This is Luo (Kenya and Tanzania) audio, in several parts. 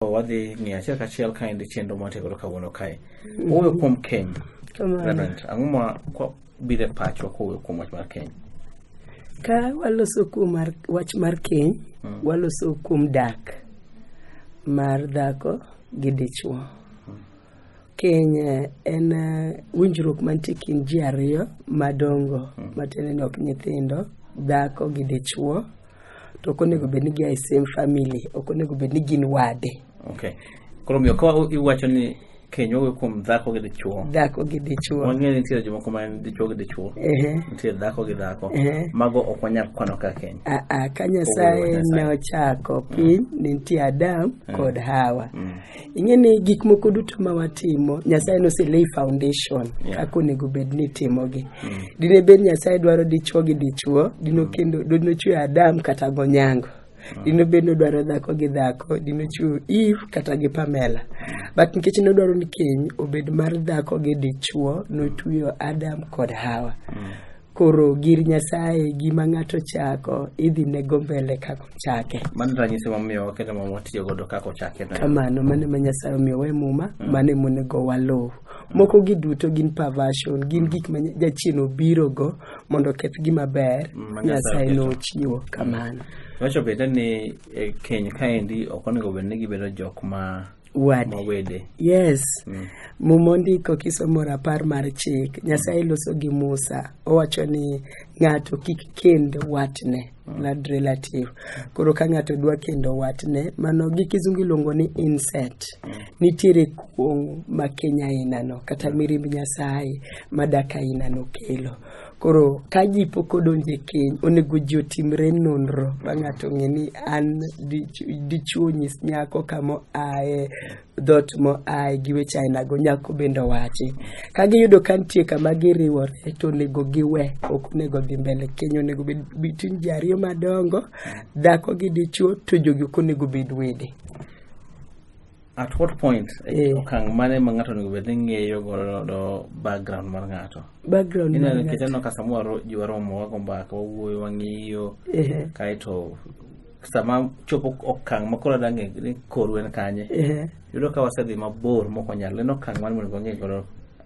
wadhi ng'eyo achiel kachiel ka en di chenro mwategodo kawuono kae owuoyo kuom keny Kamano. Reverend, ang'o ma kwa- biro e pachwa kowuoyo kuom wach mar keny ka waloso kuom mar- wach mar keny waloso kuom dak mar dhako gi dichwo keny eh, en eh, winjruok mantie kind ji ariyo madongo hmm. matiende ni ok nyithindo dhako gi dichuo to ok onego bed ni gia e same family ok onego bed ni gin wade okay. koro miyo ka iwacho ni keny wuoyo kuom dhako gi dichuo dhako gi dichuo wang'eyo ni nitiere jomoko ma en dichuo gi dichuo nitiere dhako gi dhako mago ok wanyal kwano ka keny aa ah, ah, ka nyasaye ne ochako piny ne nitie adam kod hawa mm. ing'e ni gik moko duto ma watimo nyasaye noselei foundation Yeah. kaka onego bed ni itimogi dine bed nyasaye dwaro dichwo gi dichwo dino kendo dinochwe adam kata gonyango dino bed nodwaro dhako gi dhako dinochweyo eve kata gi pamela but nikech nodwaro ni keny obed mar dhako gi dichwo notueyo adam kod hawa koro gir nyasaye gima ng'ato chako idhi ne go mbele kaka ochake mano ranyisi momiyo waketo ma watiyo godo kaka ochake na kamano mano ema nyasaye omiyo we muma mm. mano ema onego waluw moko gi duto gin perversion gin mm. gik ma jachien obirogo mondo oketh gima ber mm, nyasaye nochiwo mm. kamano mm. wacho bende ni e, keny kaendi ok onego bed ni gibedo jok ma wade ma wede yes mm. muma ondiko kisomo rapar mar chik nyasaye loso gi musa owacho ni ng'ato kik kend watne mm. blood relative koro ka ng'ato dwa kendo watne mano gi kizungu iluongo ni inset mm. nitiere kuong' ma kenya inano kata mirimb nyasaye ma daka inano kelo Koro ka ji pok odonje keny, onego ji otimre nonro ma ng'ato ng'e ni an dichuo nyis nyako kamo aye, dhot mo aye gi weche ainago nyako bende owachi. Ka giyudo ka nitie kama giriwore to onego giwe, ok onego dhi mbele. Keny onego bed between ji ariyo madongo, dhako gi dichuo to jogi ok onego bed wede. At what point? Eh. Okang' mane ma ng'ato onego bed ni ng'eyo godo background mar ng'ato? Background mar ng'ato. Nikech aneno ka samoro ji waromo wago mbaka, wawuoyo, wang'iyo, eh. kaeto sama chopo okang' ma koro adang'e ni koru en kanye, eh. yudo ka wasedhi mabor mok wanyal. En okang' mane monego wang'e godo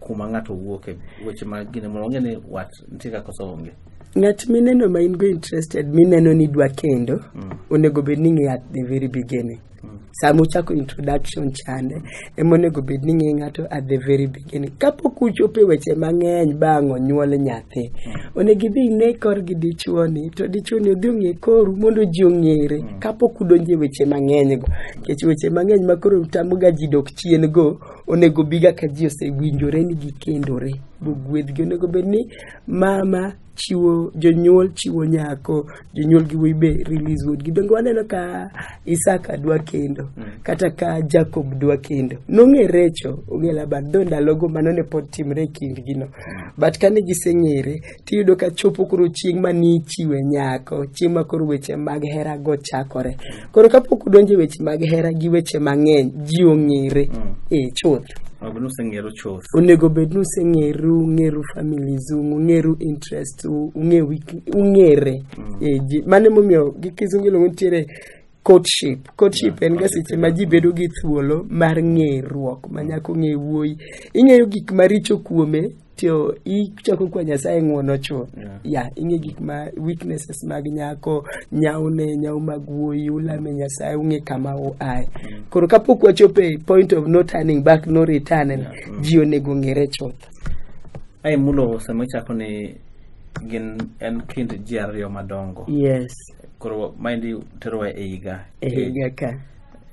kuma ng'ato wuoke weche ma gine mondo ong'e ni wat nitie kaka koso onge ng'at mineno ma in go interested mineno ni dwa kendo mm. onego bed ni ng'e at the very beginning mm. sama uchako introduction chande ema onego bed ni ng'e ng'ato at the very beginning kapok uchopo e weche mang'eny bang' onyuol nyathi mm. onego idhi ine kor gi dichuoni to dichuoni odhi ong'e koru mondo ji ong'ere mm. kapok udonje weche mang'eny go nikech weche mang'eny ma koro utamoga ji dok chien go onego biga ka ji osewinjore ni gikendore bogwedhgi onego bed ni mama chiwo jonyuol chiwo nyako jonyuol gi wuoyi be release wuodgi donge waneno ka isaka dwa kendo mm. kata ka jacob dwa kendo nong'e recho ong'e laban dho ndalogo mano ne pod timre e kindgino mm. but kane giseng'ere tiyudo ka chopo koro chieng' ma nichiwe nyako chieng' ma koro weche mag hera go chakore koro kapok udonje weche mag hera gi weche mang'eny ji ong'ere mm. e chuth onego bed ni useng'eru ung'eru families u ung'eru interest u ung'ere mm. e ji mano emomiyo gi kizungu iluongo nitiere courtship courtship en ga seche ma ji bedo gi thuolo mar ng'eruok ma nyako ng'e wuoyi ing'eyo gik maricho kuome to ichako kwa nyasaye ng'wono chuth Yeah. ya ing'e gik ma weaknesses mag nyako nyawne nyaw mag wuoyi ulame nyasaye ung'e kama uaye koro kapok wachopo e point of no turning back no returning ji onego ng'ere chuth ai mulo sama ichako ni gin en kind ji ariyo madongo yes koro maendi terowa e higa e higa ka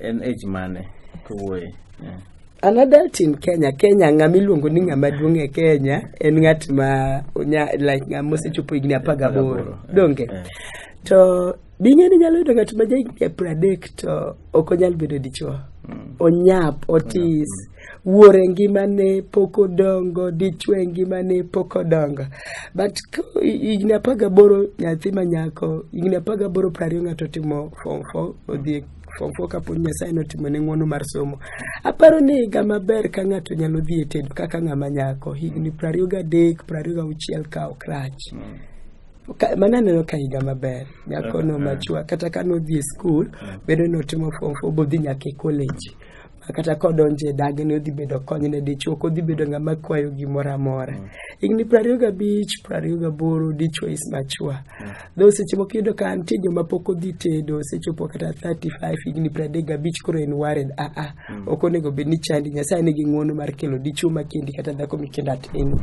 en age mane kowuoye yeah. an adult in kenya kenya ng'ama iluongo ni ng'ama duong' e kenya en ng'at ma onya like ng'ama osechopo higni apar gaboro donge Eh. to bing'e ni nyalo yudo ng'at ma jahigni e pradek to ok onyal bedo dichuo onyap otis wuore ngimane pok odongo dichuo e ngimane pok odongo but ko- higni apar gaboro nyathi ma nyako higni apar gaboro prariyo ng'ato otimo form four odhi e form four kapod nyasaye notimo ne ng'wono mar somo aparo ni higa maber ka ng'ato nyalo dhi e tedo kaka ng'ama nyako higni prariyo gadek prariyo gauchiel ka ok rach Ka- mano aneno ka higa maber nyakono machua kata ka nodhi e skul bedo notimo form four bodhi nyaka e college kata kodonje dagi ni odhi bedo kony ne dichuo kodhi bedo ng'ama kwayo gimoro amora mm. higni piero ariyo gabich piero ariyo gaboro dichuo is machua mm. though seche moko iyudo ka nitie joma pok odhi tedo sechopo kata 35 higni piero adek gabich koro en warren aa ah, ah. mm. ok onego bed ni chandi nyasaye nigi ng'wono mar kelo dichuo makindi kata dhako mikendo atin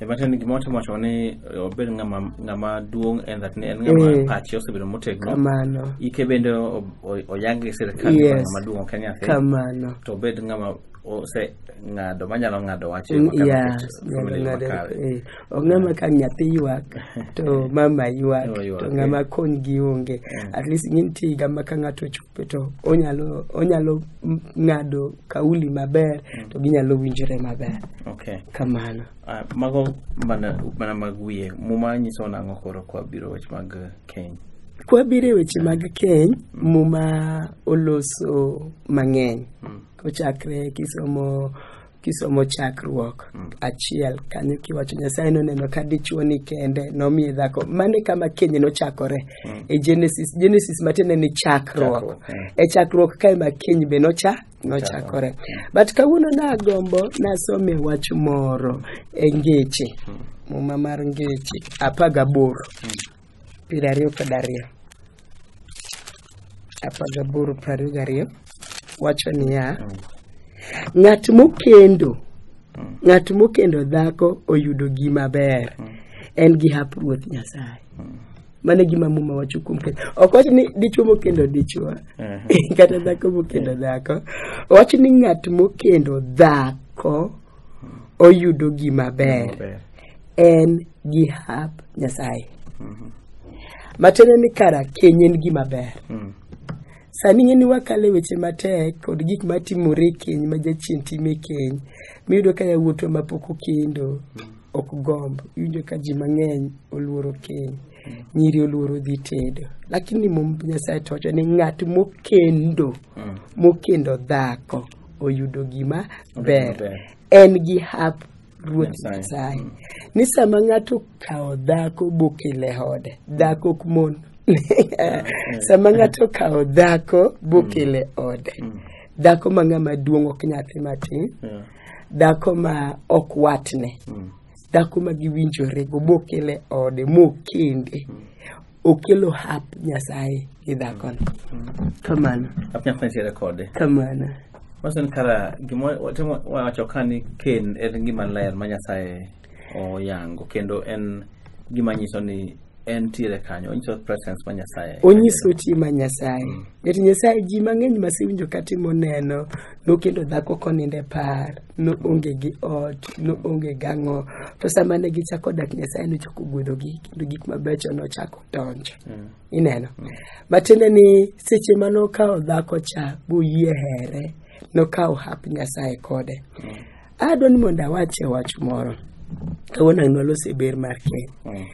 Eh, but en gima watimo wacho ni eh, obed ng'ama ng'ama duong' en that ni en ng'ama Eh. pache osebedo motegno kamano ike bende o- o- oyang gi sirkal ni Yes. ng'ama duong' ok en nyathi kamano to obed ng'ama ose ng'ado manyalo ng'ado wach e Mm, makare yeah, nikech nyalo family ni ng'ado, makare. eh. Ok ng'ama ka nyathi ywak to mama ywak Mama ywak, to ng'ama konygi onge at least nitie higa ma ka ng'ato ochuo to onyalo onyalo ng'ado kauli maber to ginyalo winjore maber okay. kamano uh, mago mana, mana mag wiye muma nyiso nang'o koro kwa biro wach mag keny kwa biro e weche mag keny mm. muma oloso mang'eny mm. kochakre kisomo kisomo chakruok mm. achiel kanyo kiwacho nyasaye noneno ka dichuo ni kende nomiye dhako mane kama keny nochakore mm. e genesis genesis matiende ni chakruok, chakruok. Mm. e chakruok kae ma keny be nocha nochakore mm. but kawuono nagombo nasome wach moro e ngeche mm. muma mar ngeche apagaboro mm. piero ariyo kod ariyo apar gaboro piero ariyo gariyo wacho niya ng'at mokendo ng'at mokendo dhako oyudo gima ber en gi hap ruoth nyasaye mano e gima muma wacho kuom kendo ok wach ni dichwo mokendo dichwo kata dhako mokendo dhako wach ni ng'at mokendo dhako oyudo gima ber Maber. en gi hap nyasaye matiende ni kara keny en gima ber Mm. sani ng'eni wakalo e weche matek kod gik matimore e keny ma jachien timo e keny miyudo ka yawuotwa mapok okendo ok gomb iwinjo ka ji mang'eny oluoro keny nyiri oluoro dhi tedo lakini mum nyasaye to wacho ni ng'at mokendo Mm. mokendo dhako oyudo gima ber maber. en gi hap ruoth Nyasaye. nyasaye ni sama ng'ato okawo dhako bokele ode dhako ok mon sama ng'ato okawo dhako bokele ode dhako ma ng'ama duong' ok nyathi matin Yeah. dhako ma ok watne Mm. dhako ma giwinjore go mokele ode mokende okelo hap nyasaye gi dhakono kamano Hap Nyasaye nitiere kode. kamano Wacho ni kara gima watimo wacho ka ni kend en gima ler ma Nyasaye oyango kendo en gima nyiso ni entiere kanyo onyiso presence ma nyasaye onyiso ti ma nyasaye mm. jati nyasaye ji mang'eny masewinjo katimo neno nokendo dhako koninde par noonge gi ot noonge gang'o to sama ne gichako dak nyasaye nochako gwedhogi kendo gik mabecho nochako donjo mm. ineno mm. matiende ni seche ma nokawo dhako cha boyie here nokawo hap nyasaye kode mm. Adwa ni mondo awache wach moro. Kawuono ang' nwalose ber mar keny. Mm.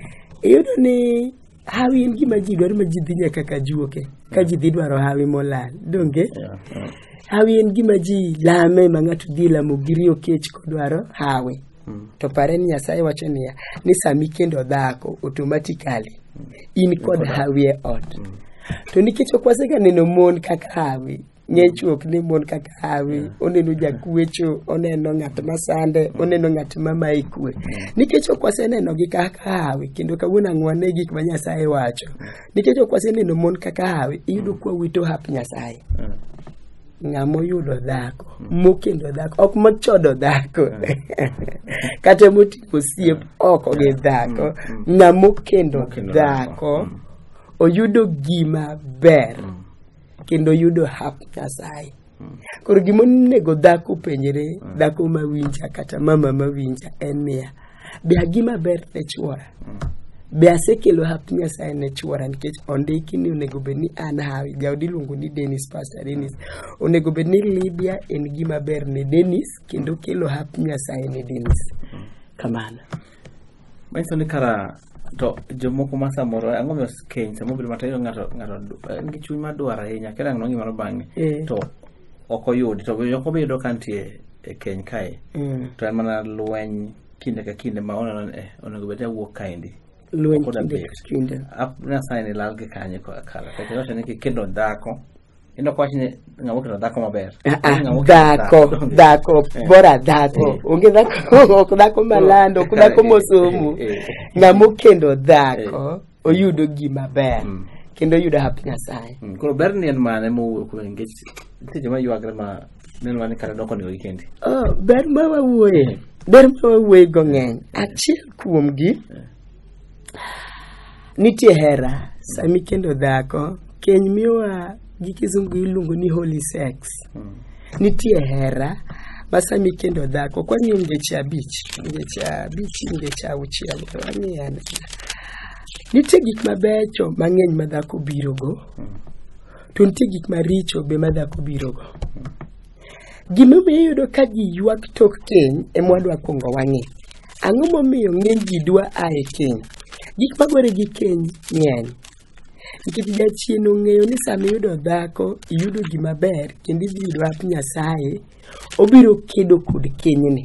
Iyudo ni hawi en gima ji dwaro ma ji dhi nyaka ka juoke. Ka ji dhi dwaro hawi molal. Donge? Yeah, yeah. Hawi en gima ji lame ma ng'ato dhi lamo giri okech kodwaro hawi. Mm. To pare ni Nyasaye wacho niya, ni sami kendo dhako automatically in kod hawi e ot. To nikech ok waseganeno mon kaka hawi, ng'eny chuok ni mon kaka hawi oneno jakuecho oneno ng'at masande oneno ng'at ma mae kue nikech ok waseneno gi kaka hawi kendo kawuono ang'o wane gik ma nyasaye wacho nikech ok waseneno mon kaka hawi iyudo kwa wito hap nyasaye ng'ama oyudo dhako mokendo dhako ok mochodo dhako kata moting'o osiep oko gi dhako ng'ama okendo Mokendo dhako. dhako oyudo gima ber kendo yudo hap nyasaye koro gima onego dhako penjre dhako mawinja kata mama mawinja en niya be agi maber ne chwora be asekelo hap nyasaye ne chwora nikech ondiki ni onego bed ni an hawi jaodi iluongo ni denis pastor denis onego bed ni libya en gima ber ne denis kendo kelo hap nyasaye ne denis kamano manyiso ni kara to jomoko ma samoro ang'o miyo keny samoro bedo matek ng'ato ng'ato en gi chuny madwaro ahinya kata ang'no gimoro bang'e Eh. to ok oyudi to jomoko be yudo ka nitie e keny kae Mm. to en mana lweny kinde ka kinde ma oneno ni eh, onego bed ni awuok kaendi lweny Koda kinde bet. ka kinde Ap- nyasaye ni lal gi kanye ko- kara kata wacho ni kikendo dhako Ineno ka wachni ng'ama oketo dhako maber. Ah, ah, Ng'ama oketo dhako onge. dhako Eh. bora dhako Eh. onge dhako ok dhako malando ok dhako Eh, mosomo eh, eh. ng'ama okendo dhako oyudo gima ber Mm. kendo oyudo hap nyasaye Mm, Koro ber ni en mane mowuok kuom nikech nitie joma ywagre ma neno mana ni kata doko onego gikendi. Oh, ber ma wawuoye ber ma wawuoye go ng'eny achiel kuomgi nitie hera sami kendo dhako keny miwa gi kizungu iluongo ni holy sex nitie hera ma sami kendo dhako kwani ngeche abich ngeche abich ngeche auchiel kwani en nitie gik mabecho mang'eny ma dhako birogo to nitie gik maricho be ma dhako birogo Gimomiyo iyudo ka ji ywak tok keny ema wadwa kwongo wang'e. Ang'o momiyo ng'eny ji dwa a e keny? Gik magore gi keny ng'eny. Nikech jachien ong'eyo ni sama iyudo dhako, iyudo gima ber kendo idhi yudo wach Nyasaye, obiro kedo kod kenyni.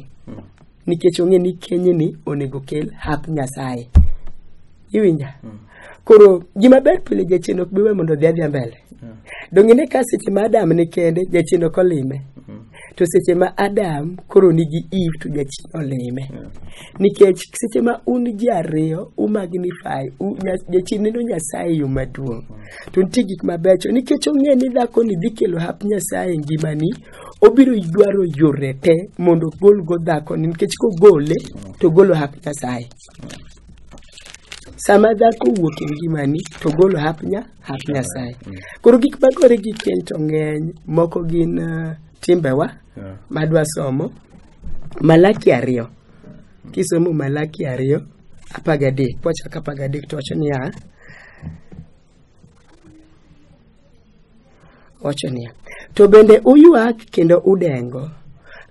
nikech ong'e ni kenyni onego kel hap nyasaye iwinja mm. koro gima ber pile jachien ok biwe mondo odhi adhia mbele yeah. donge ne ka seche ma adam ni kende jachien ok olime mm. to seche ma adam koro nigi iv to jachien olime yeah. nikech seche ma un ji ariyo umagnify jachien neno nyasaye yo maduong' mm. to nitie gik mabecho nikech ong'e ni dhakoni dhi kelo hap nyasaye e ngimani obiro dwaro yore te mondo ogolgo dhakoni nikech kogole to ogolo hap nyasaye sama dhako owuok e ngimani to ogolo hap nya hap nyasaye koro gik magore gi keny to ng'eny moko gin ah, timbewa Yeah. madwa somo malaki ariyo kisomo malaki ariyo apagadek kwachako apagadek to wacho niya Owacho niya, to bende uywak kendo udengo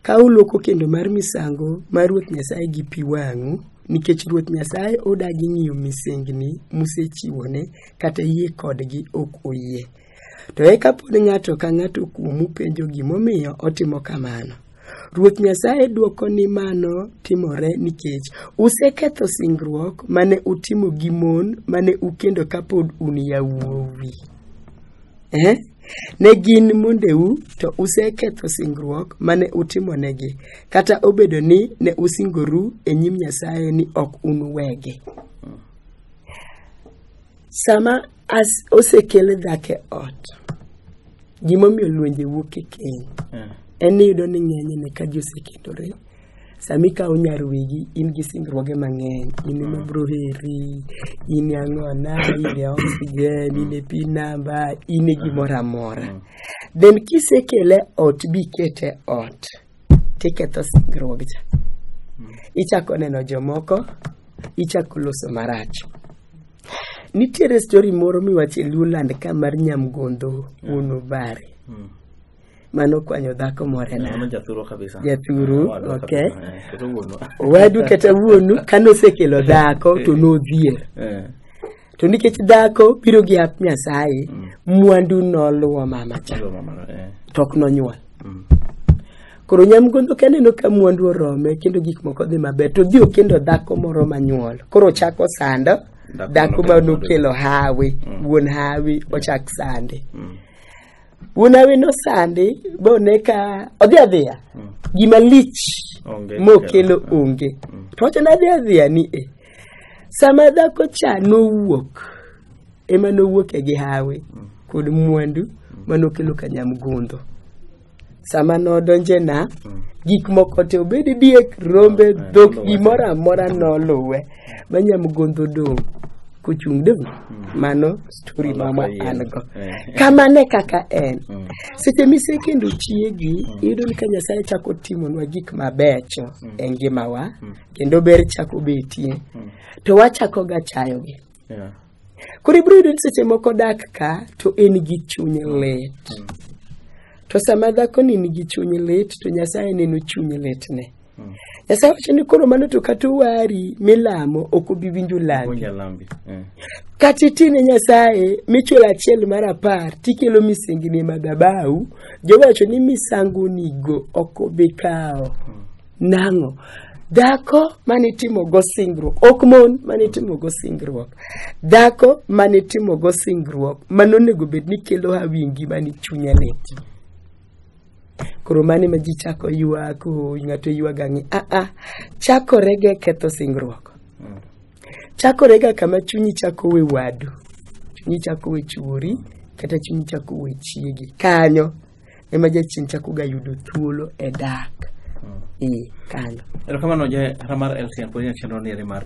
ka ulwoko kendo mar misango mar Ruoth Nyasaye gi pi wang'u nikech Ruoth Nyasaye odagi ng'iyo misengni musechiwone kata yie kodgi ok oyie. To eka pod ng'ato ka ng'ato kuomu penjo gimomiyo otimo kamano. Ruoth Nyasaye dwoko ni mano timore nikech useketho singruok mane utimo gi mon mane ukendo kapod un yawuowi. Eh? Ne gin mondeu to useketho singruok mane utimonegi, kata obedo ni ne usingoru e nyim Nyasaye ni ok unuwegi. Sama As osekele dhake ot, gimomiyo lwenje wuok e keny. Yeah. En ni yudo ni ng'enye ne ka ji osekendore. Sami ka unyar wigi, in gi singruoge mang'eny. In ema bro heri, in e ang'ona, in e oxygen, in e pin number, in e gimoro amora. Then kisekele ot bi kete ot. tiketho singruok cha ichako neno jomoko ichako loso marach nitiere stori moro miwacho e luoland ka mar nyamgondo wuon obare Mm. mano kwanyo dhako Mama morena jathuro kabisa. Jathuru, Mama wadwa okay. kabisa, eh, kata wuonwa. wadu kata wuonu kanosekelo dhako to nodhier Eh, to nikech dhako biro gi ap nyasaye mm. mwandu noluwo mama cha eh. to ok nonyuol mm. koro nyamgondo kaneno ka mwandu orome kendo gik moko dhi maber to dhi okendo dhako moro manyuol koro ochako sando dhako ma nokelo hawi mm. wuon hawi ochak sande wuon hawi nosande bone ka odhi adhiya gima lich mokelo onge to wachone adhi adhiya ni e sama dhako cha nowuok ema nowuok e gi hawi kod mwandu manokelo ka nyamgundo sama nodonje na gik moko te obed diek rombe dhok gimoro amora noluwe ma nyamgundo dong' kochung' dong' mano stori mama an go kamano e kaka en seche misekendo chiegi iyudo ni ka nyasaye chako timonwa gik mabecho e ngimawa kendo ber chako betie mm. to wachako ga chayogi yeah. koro ibiro yudo ni seche moko dak ka to en gi chuny lit mm. to sama dhako ni nigi chuny lit to nyasaye neno chuny litne mm. nyasaye wacho ni koro mano to kata owari milamo ok obi winjo lambi eh. kata itine nyasaye michulo achiel mar apar tikelo misengini e madhabahu jowacho ni misangonigo ok obi kawo mm. Nang'o? Dhako mane timogo singruok, ok mon mane timogo singruok. Dhako mane timogo singruok, mano onego bed ni kelo hawi ngimani chunya leti. Koro mane ma ji chako ywak, oh, ng'ato ywaga ng'i. Ah, ah, chakore ga ketho singruok. Chakore ga kama chunyi chako we wadu, chunyi chako we chuori, kata chunyi chako we chiegi. Kanyo ema jachien chako ga yudo thuolo e dak e kanyo Erokamano ja Ramar LCN pod en chenro ni ere mar